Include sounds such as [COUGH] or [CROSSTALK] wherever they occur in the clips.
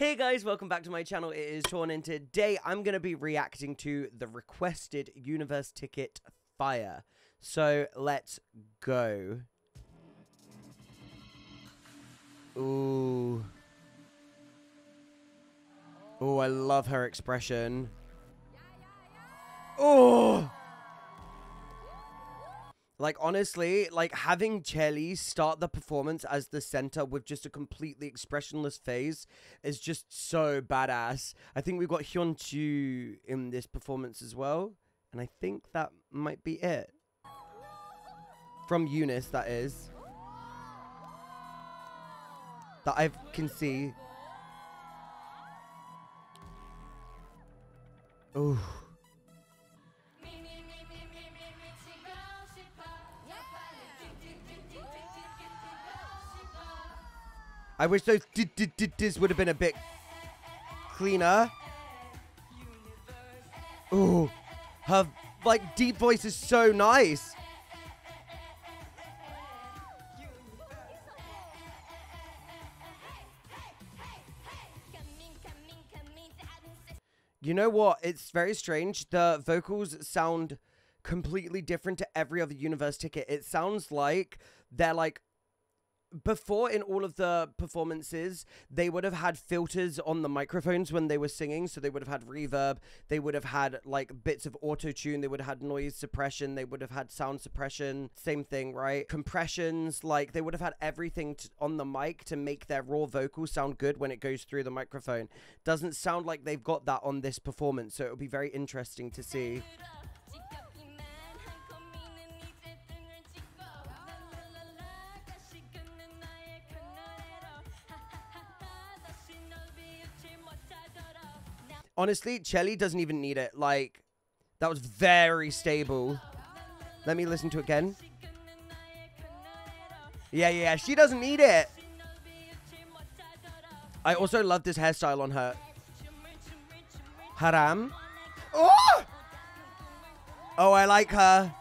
Hey guys, welcome back to my channel. It is Sean, and today I'm going to be reacting to the requested universe ticket fire. So let's go. Ooh. Oh, I love her expression. Oh! Like, honestly, like having Gehlee start the performance as the center with just a completely expressionless face is just so badass. I think we've got Hyunju in this performance as well. And I think that might be it. From UNIS, that is. That I can see. Ooh. I wish those d would have been a bit cleaner. Ooh, her like deep voice is so nice. You know what? It's very strange. The vocals sound completely different to every other universe ticket. It sounds like they're like before in all of the performances they would have had filters on the microphones when they were singing. So they would have had reverb. They would have had like bits of auto tune they would have had noise suppression. They would have had sound suppression. Same thing right? Compressions like they would have had everything on the mic to make their raw vocal sound good when it goes through the microphone. Doesn't sound like they've got that on this performance. So it'll be very interesting to see Honestly, Gehlee doesn't even need it. Like, that was very stable. Let me listen to it again. Yeah, yeah, she doesn't need it. I also love this hairstyle on her. Haram. Oh! Oh, I like her.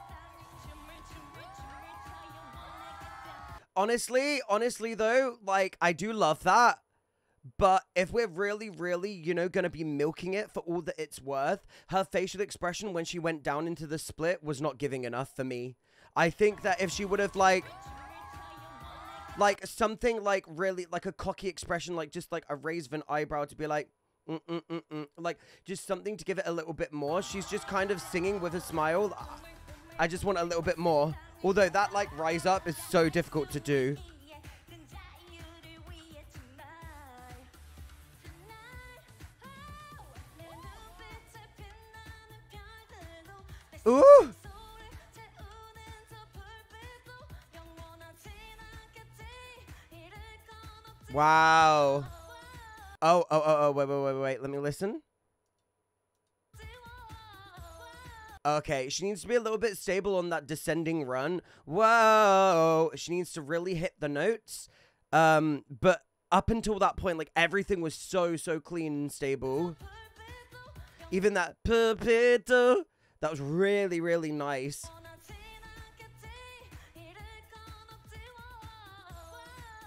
Honestly, honestly though, like, I do love that. But if we're really, really, you know, going to be milking it for all that it's worth, her facial expression when she went down into the split was not giving enough for me. I think that if she would have, like, like something like really, like a cocky expression, like just like a raise of an eyebrow to be like, mm -mm -mm, mm like just something to give it a little bit more. She's just kind of singing with a smile. I just want a little bit more. Although that, like, rise up is so difficult to do. Ooh! Wow. Oh, oh, oh, oh, wait, wait, wait, wait. Let me listen. Okay, she needs to be a little bit stable on that descending run. Whoa! She needs to really hit the notes. Um, but up until that point, like, everything was so, so clean and stable. Even that that was really, really nice.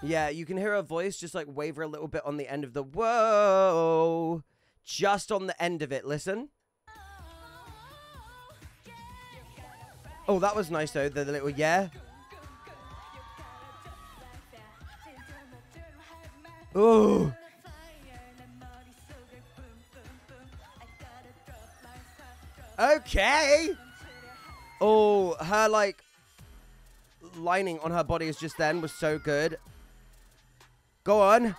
Yeah, you can hear her voice just like waver a little bit on the end of the whoa. Just on the end of it. Listen. Oh, that was nice though. The, little yeah. Oh. Okay. Oh, her like lining on her body is just then was so good. Go on.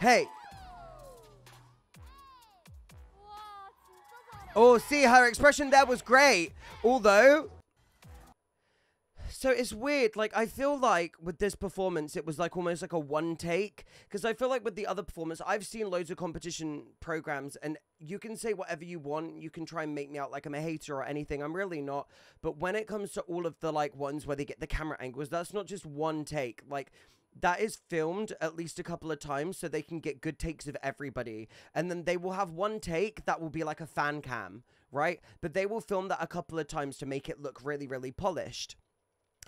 Hey. Oh, see, her expression there was great. Although, so it's weird. Like, I feel like with this performance, it was like almost like a one take. Because I feel like with the other performance, I've seen loads of competition programs, and you can say whatever you want. You can try and make me out like I'm a hater or anything. I'm really not. But when it comes to all of the like ones where they get the camera angles, that's not just one take. Like, that is filmed at least a couple of times so they can get good takes of everybody. And then they will have one take that will be like a fan cam, right? But they will film that a couple of times to make it look really, really polished.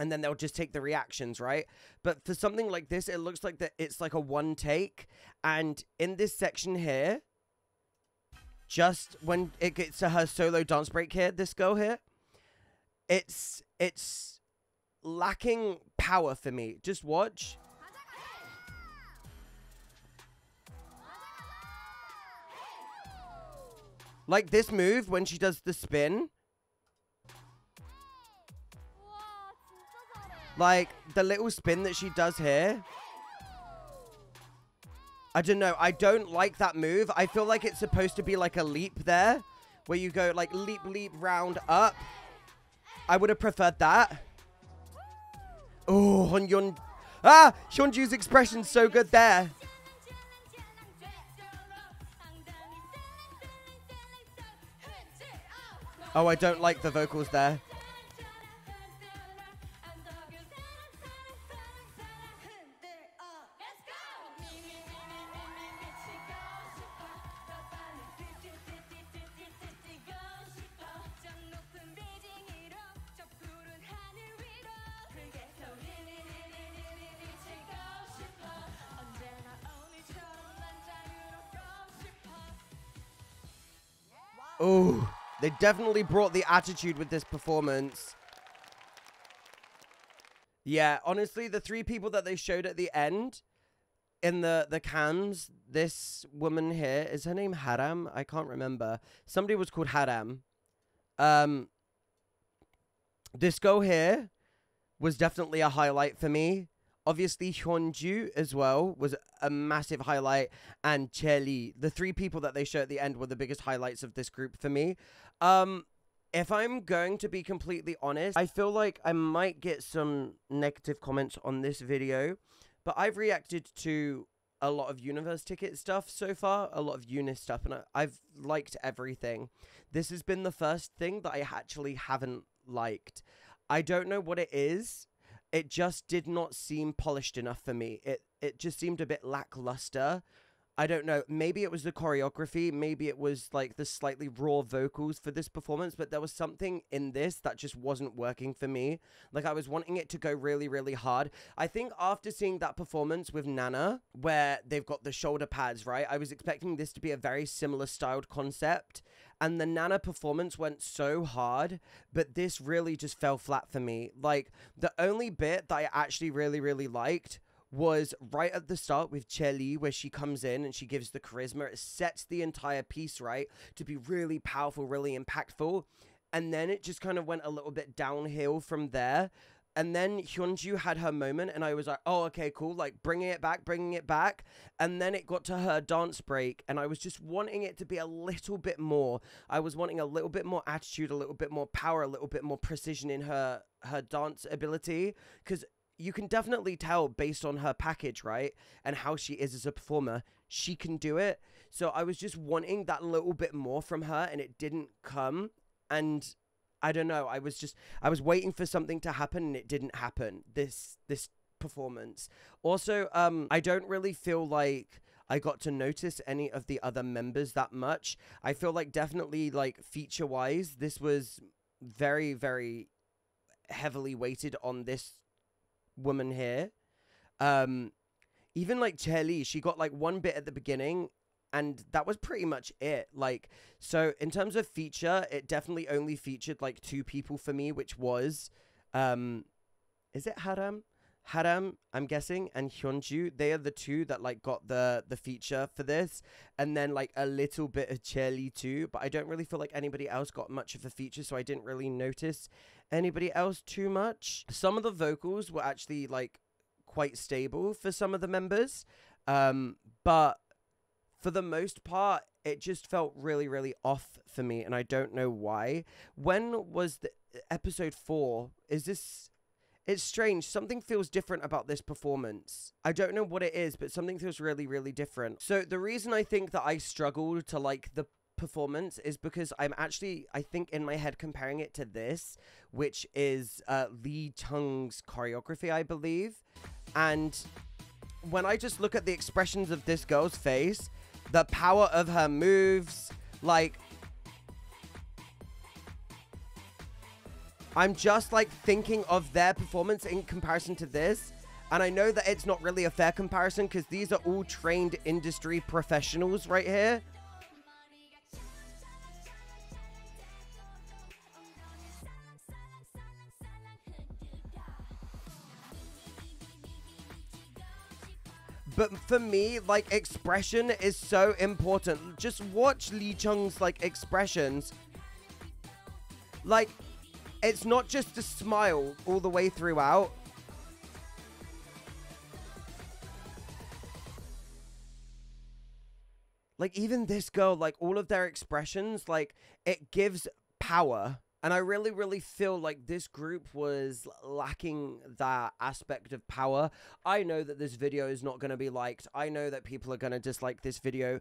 And then they'll just take the reactions, right? But for something like this, it looks like that it's like a one take. And in this section here, just when it gets to her solo dance break here, this girl here, it's it's lacking power for me. Just watch. Like this move when she does the spin. Like the little spin that she does here. I don't know. I don't like that move. I feel like it's supposed to be like a leap there. Where you go like leap, leap, round, up. I would have preferred that. Oh, Hyun... Ah! Hyunju's expression's so good there. Oh, I don't like the vocals there. Oh, they definitely brought the attitude with this performance. Yeah, honestly, the three people that they showed at the end in the the cams, this woman here is her name Haram. I can't remember. Somebody was called Haram. Um, this here was definitely a highlight for me. Obviously, Hyunju as well was a massive highlight, and Gehlee. The three people that they show at the end were the biggest highlights of this group for me. Um, if I'm going to be completely honest, I feel like I might get some negative comments on this video, but I've reacted to a lot of universe ticket stuff so far, a lot of Unis stuff, and I, I've liked everything. This has been the first thing that I actually haven't liked. I don't know what it is it just did not seem polished enough for me. It it just seemed a bit lackluster. I don't know. Maybe it was the choreography. Maybe it was like the slightly raw vocals for this performance, but there was something in this that just wasn't working for me. Like I was wanting it to go really, really hard. I think after seeing that performance with Nana, where they've got the shoulder pads, right? I was expecting this to be a very similar styled concept. And the Nana performance went so hard, but this really just fell flat for me. Like the only bit that I actually really, really liked was right at the start with Gehlee, where she comes in and she gives the charisma. It sets the entire piece right to be really powerful, really impactful. And then it just kind of went a little bit downhill from there. And then Hyunju had her moment, and I was like, oh, okay, cool. Like, bringing it back, bringing it back. And then it got to her dance break, and I was just wanting it to be a little bit more. I was wanting a little bit more attitude, a little bit more power, a little bit more precision in her her dance ability. Because you can definitely tell based on her package, right? And how she is as a performer, she can do it. So I was just wanting that little bit more from her and it didn't come. And I don't know, I was just I was waiting for something to happen and it didn't happen. This this performance. Also, um I don't really feel like I got to notice any of the other members that much. I feel like definitely like feature wise, this was very, very heavily weighted on this woman here. Um, even like Gehlee, she got like one bit at the beginning, and that was pretty much it. Like, so in terms of feature, it definitely only featured like two people for me, which was, um, is it Haram? Haram, I'm guessing, and Hyunju. They are the two that like got the the feature for this, and then like a little bit of Gehlee too. But I don't really feel like anybody else got much of a feature, so I didn't really notice anybody else too much. Some of the vocals were actually like quite stable for some of the members, um, but for the most part, it just felt really, really off for me, and I don't know why. When was the episode four? Is this? It's strange. Something feels different about this performance. I don't know what it is, but something feels really, really different. So the reason I think that I struggled to like the performance is because I'm actually, I think in my head comparing it to this, which is uh, Lee Chung's choreography, I believe. And when I just look at the expressions of this girl's face, the power of her moves, like I'm just like thinking of their performance in comparison to this. And I know that it's not really a fair comparison because these are all trained industry professionals right here. But for me, like expression is so important. Just watch Lee Chung's like expressions. Like, it's not just a smile all the way throughout. Like even this girl, like all of their expressions, like it gives power and I really, really feel like this group was lacking that aspect of power. I know that this video is not going to be liked. I know that people are going to dislike this video.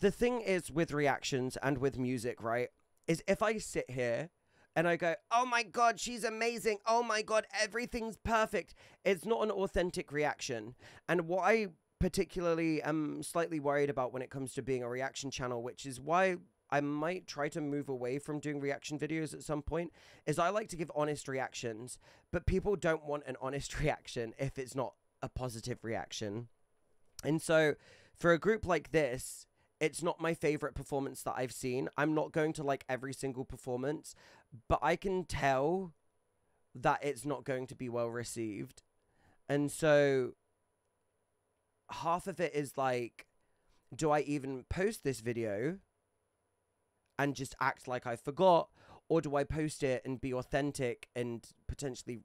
The thing is with reactions and with music, right? Is if I sit here and I go, oh my God, she's amazing. Oh my God, everything's perfect. It's not an authentic reaction. And what I particularly am slightly worried about when it comes to being a reaction channel, which is why I might try to move away from doing reaction videos at some point is I like to give honest reactions, but people don't want an honest [LAUGHS] reaction if it's not a positive reaction. And so for a group like this, it's not my favorite performance that I've seen. I'm not going to like every single performance, but I can tell that it's not going to be well received. And so half of it is like, do I even post this video? and just act like I forgot? Or do I post it and be authentic and potentially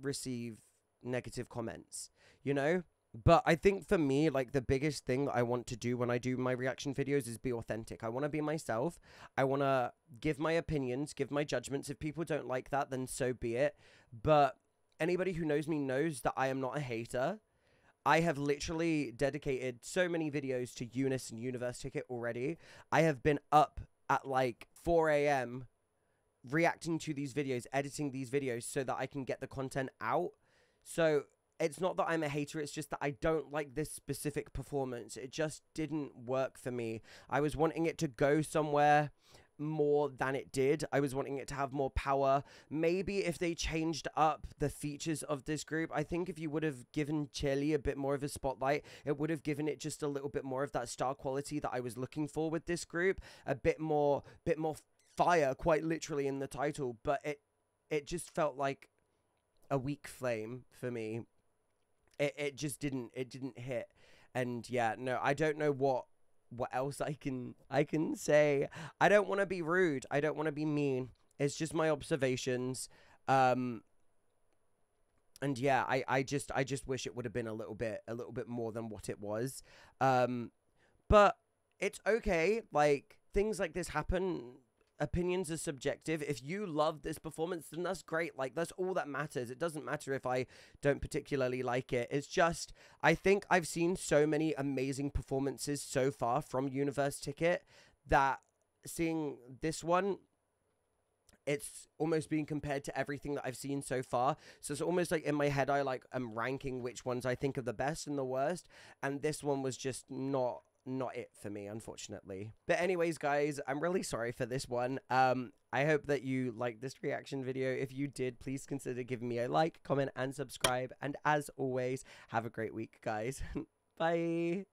receive negative comments? You know? But I think for me, like the biggest thing I want to do when I do my reaction videos is be authentic. I want to be myself. I want to give my opinions, give my judgments. If people don't like that, then so be it. But anybody who knows me knows that I am not a hater. I have literally dedicated so many videos to UNIS and Universe Ticket already. I have been up at like 4 a.m. reacting to these videos, editing these videos so that I can get the content out. So it's not that I'm a hater, it's just that I don't like this specific performance. It just didn't work for me. I was wanting it to go somewhere more than it did. I was wanting it to have more power. Maybe if they changed up the features of this group, I think if you would have given Gehlee a bit more of a spotlight, it would have given it just a little bit more of that star quality that I was looking for with this group. A bit more, bit more fire, quite literally in the title. But it, it just felt like a weak flame for me. It, it just didn't, it didn't hit. And yeah, no, I don't know what what else I can I can say. I don't want to be rude. I don't want to be mean. It's just my observations. Um and yeah, I I just I just wish it would have been a little bit a little bit more than what it was. Um but it's okay. Like things like this happen opinions are subjective. If you love this performance, then that's great. Like, that's all that matters. It doesn't matter if I don't particularly like it. It's just, I think I've seen so many amazing performances so far from Universe Ticket that seeing this one, it's almost being compared to everything that I've seen so far. So it's almost like in my head, I like am ranking which ones I think are the best and the worst. And this one was just not not it for me, unfortunately. But anyways, guys, I'm really sorry for this one. Um, I hope that you liked this reaction video. If you did, please consider giving me a like, comment, and subscribe. And as always, have a great week, guys. [LAUGHS] Bye.